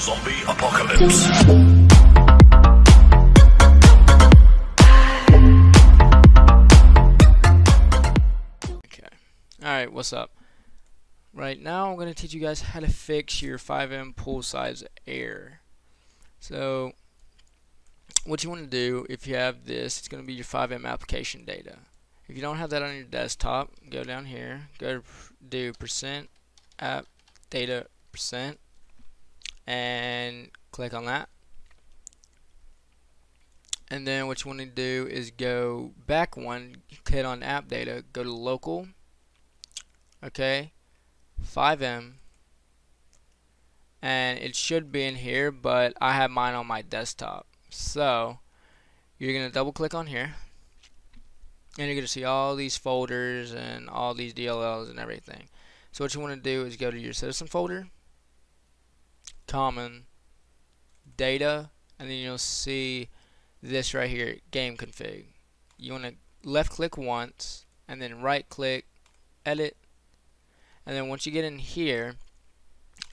Zombie Apocalypse. Okay. Alright, what's up? Right now I'm going to teach you guys how to fix your FiveM pool size error. So, what you want to do if you have this, it's going to be your FiveM application data. If you don't have that on your desktop, go down here, go to do percent app data percent and click on that. And then what you want to do is go back one, hit on app data, go to local, okay, FiveM, and it should be in here, but I have mine on my desktop. So you're gonna double click on here, and you're gonna see all these folders and all these DLLs and everything. So what you want to do is go to your citizen folder, common, data, and then you'll see this right here, game config. You want to left click once and then right click, edit, and then once you get in here,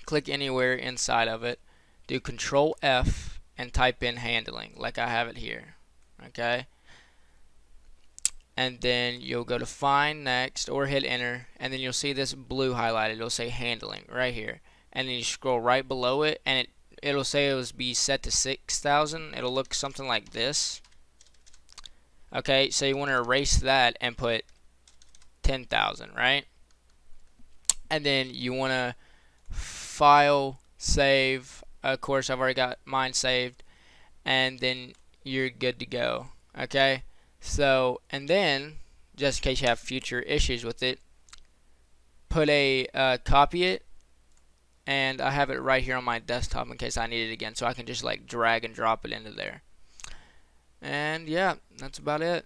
click anywhere inside of it, do control F and type in handling like I have it here. Okay? And then you'll go to find next or hit enter and then you'll see this blue highlighted. It'll say handling right here. And then you scroll right below it and it it'll say it was be set to 6000 it'll look something like this. Okay so you want to erase that and put 10,000 right? And then you want to file save of course I've already got mine saved and then you're good to go okay? So and then just in case you have future issues with it put a uh, copy it and I have it right here on my desktop in case I need it again so I can just like drag and drop it into there. And yeah that's about it